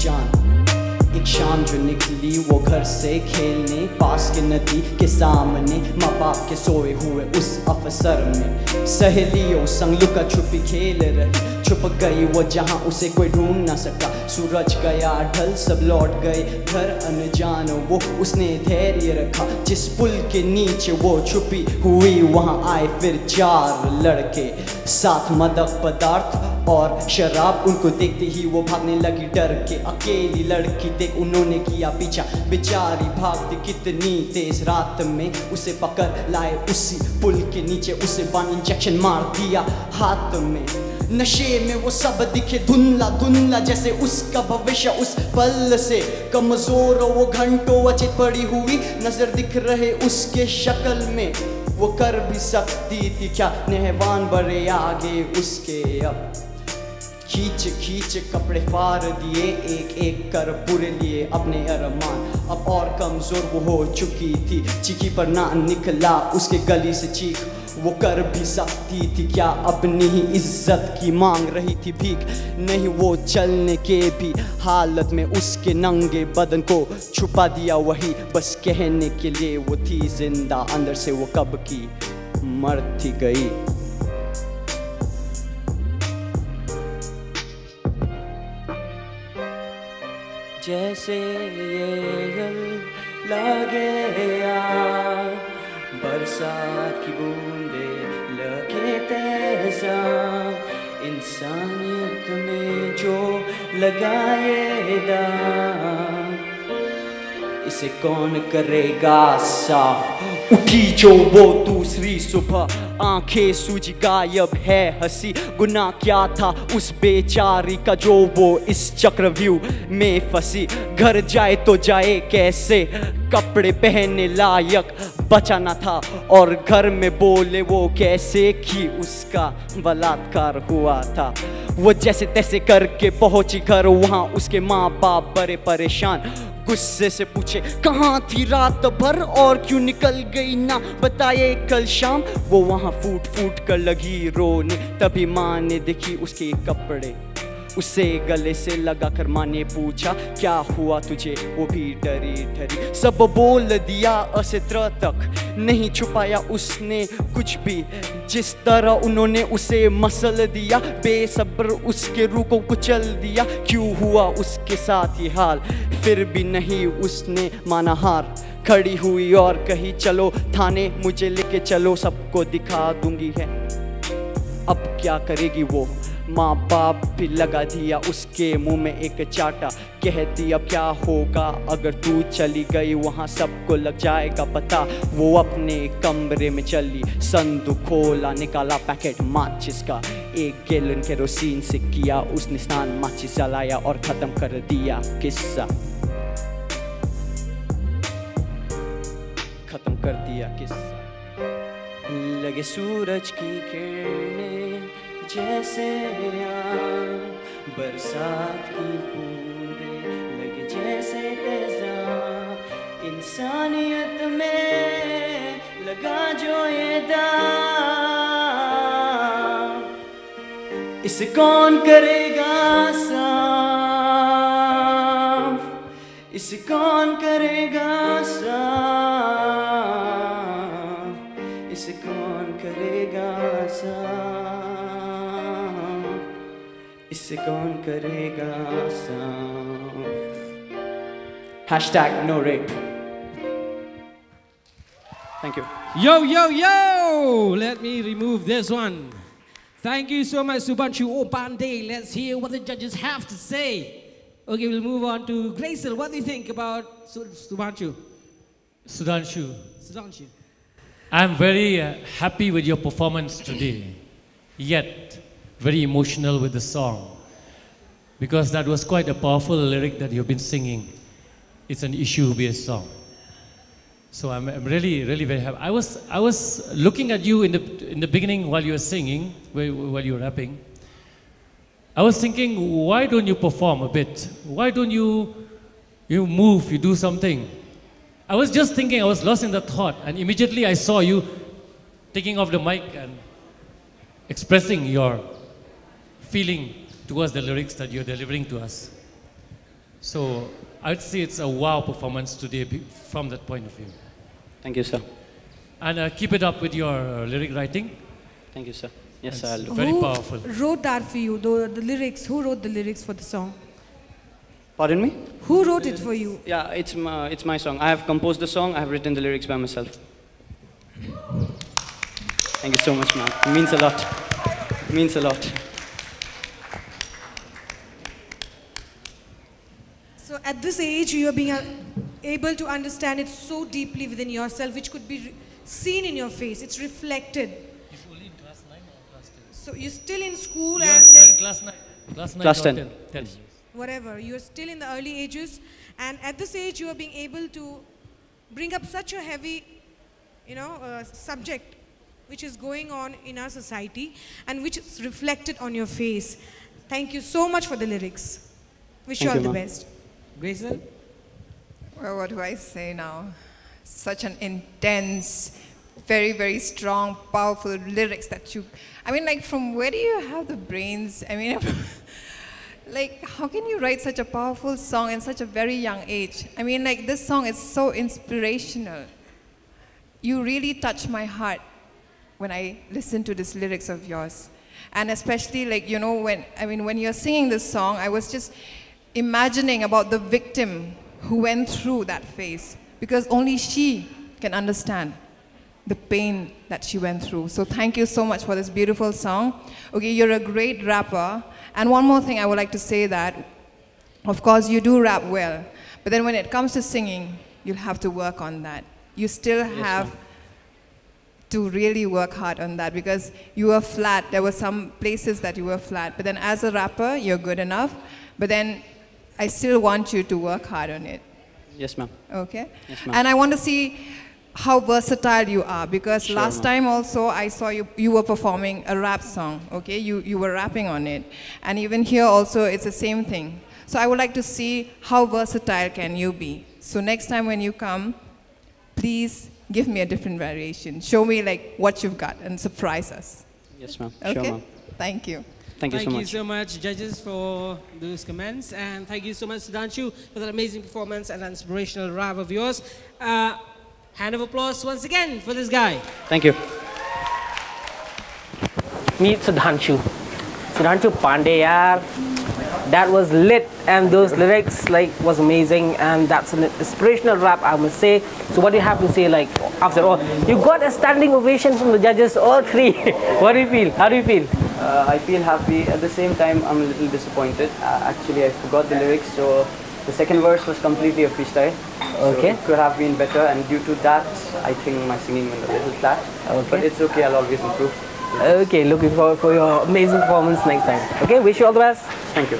जान। एक शाम जो निकली वो घर से खेलने, पास के नदी के सामने माँ बाप के सोए हुए उस अफसर में। सहेलियों संग लुका छुपी खेल रही छुप गई वो जहाँ उसे कोई ढूंढ ना सका। सूरज गया, ढल सब लौट गए, घर अनजान, वो उसने धैर्य रखा। जिस पुल के नीचे वो छुपी हुई, वहाँ आए फिर चार लड़के। साथ मदक पदार्थ और शराब उनको देखते ही वो भागने लगी डर के। अकेली लड़की देख उन्होंने किया पीछा। बेचारी भागती कितनी तेज रात में उसे पकड़ लाए। उसी पुल के नीचे उसे बान इंजेक्शन मार दिया हाथ में। नशे में वो सब दिखे धुंधला धुंधला, जैसे उसका भविष्य उस पल से। कमज़ोर वो घंटों अचित पड़ी हुई नज़र दिख रहे उसके शक्ल में। वो कर भी सकती थी क्या? नहवान बड़े आगे उसके अब। खींच खींच कपड़े फाड़ दिए, एक एक कर पूरे लिए अपने अरमान। अब और कमज़ोर वो हो चुकी थी, चीखी पर ना निकला उसके गली से चीख। वो कर भी सकती थी क्या? अपनी ही इज़्ज़त की मांग रही थी भीख। नहीं वो चलने के भी हालत में उसके नंगे बदन को छुपा दिया वही। बस कहने के लिए वो थी ज़िंदा। अंदर से वो कब की मर थी गई। जैसे ये लगे आ बरसात की बूंदे लगे तेजा इंसानियत में जो लगाए दाग। इसे कौन करेगा साफ़? उठी जो वो दूसरी सुबह। आँखें सूझ गायब है हँसी। गुना क्या था उस बेचारी का जो वो इस चक्रव्यूह में फंसी। घर जाए तो जाए कैसे? कपड़े पहनने लायक। बचा ना था। और घर में बोले, वो कैसे कि उसका बलात्कार हुआ था? वो जैसे तैसे करके पहुँची घर, वहाँ उसके माँ बाप बड़े परेशान। गुस्से से पूछे, कहाँ थी रात भर और क्यों निकल गई ना? बताए, कल शाम। वो वहाँ फूट फूट कर लगी रोने। तभी माँ ने देखी उसके कपड़े। उसे गले से लगा कर माँ ने पूछा, क्या हुआ तुझे? वो भी डरी डरी। सब बोल दिया अस्त्र तक, नहीं छुपाया उसने कुछ भी। जिस तरह उन्होंने उसे मसल दिया, बेसब्र उसके रूह को कुचल दिया। क्यों हुआ उसके साथ ये हाल? फिर भी नहीं उसने माना हार। खड़ी हुई और कही, चलो थाने, मुझे लेके चलो, सबको दिखा दूँगी है। अब क्या करेगी वो? माँ बाप भी लगा दिया उसके मुँह में एक चाटा। कहती अब क्या होगा? अगर तू चली गई, वहाँ सबको लग जाएगा पता। वो अपने कमरे में चली, संदूक खोला, निकाला पैकेट माचिस का। एक गैलन केरोसिन से किया, उसने स्नान माचिस जलाया और ख़त्म कर दिया किस्सा। ख़त्म कर दिया किस्सा। लगे सूरज की किरणें जैसे बरसात की बूंदे लगे जैसे तेजाब इंसानियत में लगा जो ये दाग इसे कौन करेगा साफ़? इसे कौन करेगा साफ़? इसे कौन करेगा Hashtag no rape. Thank you. Yo, yo, yo! Let me remove this one. Thank you so much, Subanchu Opande. Let's hear what the judges have to say. Okay, we'll move on to Graysel. What do you think about Subanchu? Sudhanshu. Sudhanshu. I'm very uh, happy with your performance today. Yet, very emotional with the song. Because that was quite a powerful lyric that you've been singing. It's an issue based song. So I'm, I'm really, really very happy. I was, I was looking at you in the, in the beginning while you were singing, while you were rapping. I was thinking, why don't you perform a bit? Why don't you, you move, you do something? I was just thinking, I was lost in the thought, and immediately I saw you taking off the mic and expressing your feeling towards the lyrics that you're delivering to us. So I'd say it's a wow performance today from that point of view. Thank you, sir. And uh, keep it up with your uh, lyric writing. Thank you, sir. Yes, It's I'll do. very who powerful. wrote that for you? The, the lyrics. Who wrote the lyrics for the song? Pardon me? Who wrote it for you? Yeah, it's my, it's my song. I have composed the song, I have written the lyrics by myself. Thank you so much, man. It means a lot. It means a lot. At this age, you are being uh, able to understand it so deeply within yourself, which could be seen in your face. It's reflected. So you're still in school You're, and you're then in class 9. Class 9 Class 10. 10. 10. whatever. You're still in the early ages, and at this age, you are being able to bring up such a heavy, you know, uh, subject which is going on in our society and which is reflected on your face. Thank you so much for the lyrics. Wish Thank you all you, the ma'am. best. Grazel? Well, what do I say now? Such an intense, very, very strong, powerful lyrics that you. I mean, like, from where do you have the brains? I mean, like, how can you write such a powerful song in such a very young age? I mean, like, this song is so inspirational. You really touch my heart when I listen to these lyrics of yours. And especially like, you know, when, I mean, when you're singing this song, I was just imagining about the victim who went through that phase because only she can understand the pain that she went through. So thank you so much for this beautiful song. Okay, you're a great rapper. And one more thing I would like to say that, of course, you do rap well, but then when it comes to singing, you'll have to work on that. You still have ma'am. to really work hard on that because you were flat. There were some places that you were flat, but then as a rapper, you're good enough. But then I still want you to work hard on it. Yes, ma'am. Okay? Yes, ma'am. and I want to see how versatile you are because Sure, last time also I saw you you were performing a rap song, okay? You you were rapping on it. And even here also it's the same thing. So I would like to see how versatile can you be. So next time when you come, please give me a different variation. Show me like what you've got and surprise us. Yes, ma'am. Okay? Sure, ma'am. Thank you. Thank you so much. so much, judges, for those comments. And thank you so much, Sudhanshu, for that amazing performance and inspirational rap of yours. Uh, hand of applause once again for this guy. Thank you. meet Sudhanshu. Sudhanshu Pandey, yaar. That was lit, and those lyrics like was amazing, and that's an inspirational rap, I must say. So, what do you have to say? Like, after all, you got a standing ovation from the judges, all three. what do you feel? How do you feel? Uh, I feel happy. At the same time, I'm a little disappointed. Uh, actually, I forgot the lyrics, so the second verse was completely a freestyle. So Okay. it could have been better, and due to that, I think my singing went a little flat. Okay. But it's okay. I'll always improve. Okay, looking forward for your amazing performance next time. Okay, wish you all the best. Thank you.